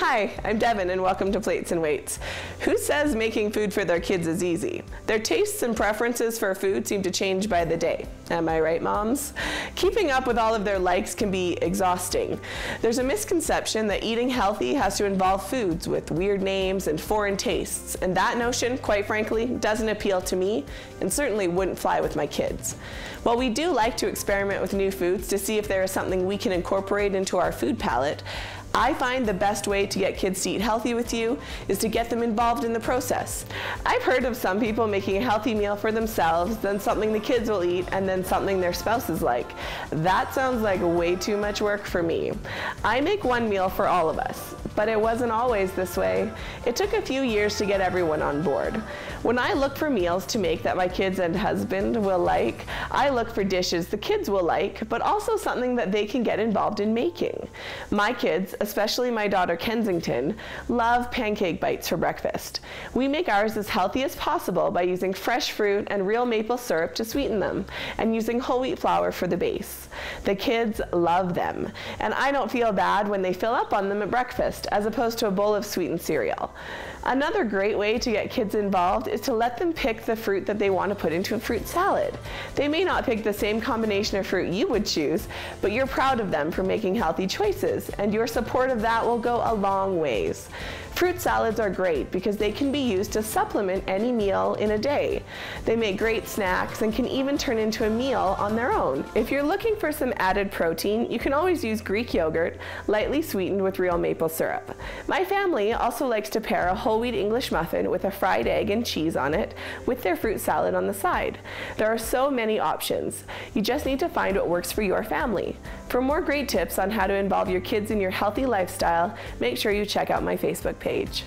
Hi, I'm Devynn and welcome to Plates and Weights. Who says making food for their kids is easy? Their tastes and preferences for food seem to change by the day. Am I right, moms? Keeping up with all of their likes can be exhausting. There's a misconception that eating healthy has to involve foods with weird names and foreign tastes, and that notion, quite frankly, doesn't appeal to me and certainly wouldn't fly with my kids. While we do like to experiment with new foods to see if there is something we can incorporate into our food palette, I find the best way to get kids to eat healthy with you is to get them involved in the process. I've heard of some people making a healthy meal for themselves, then something the kids will eat, and then something their spouses like. That sounds like way too much work for me. I make one meal for all of us, but it wasn't always this way. It took a few years to get everyone on board. When I look for meals to make that my kids and husband will like, I look for dishes the kids will like, but also something that they can get involved in making. My kids, especially my daughter Kensington, love pancake bites for breakfast. We make ours as healthy as possible by using fresh fruit and real maple syrup to sweeten them, and using whole wheat flour for the base. The kids love them, and I don't feel bad when they fill up on them at breakfast, as opposed to a bowl of sweetened cereal. Another great way to get kids involved is to let them pick the fruit that they want to put into a fruit salad. They may not pick the same combination of fruit you would choose, but you're proud of them for making healthy choices, and your support of that will go a long ways. Fruit salads are great because they can be used to supplement any meal in a day. They make great snacks and can even turn into a meal on their own. If you're looking for some added protein, you can always use Greek yogurt, lightly sweetened with real maple syrup. My family also likes to pair a whole wheat English muffin with a fried egg and cheese on it with their fruit salad on the side. There are so many options. You just need to find what works for your family. For more great tips on how to involve your kids in your healthy lifestyle, make sure you check out my Facebook page.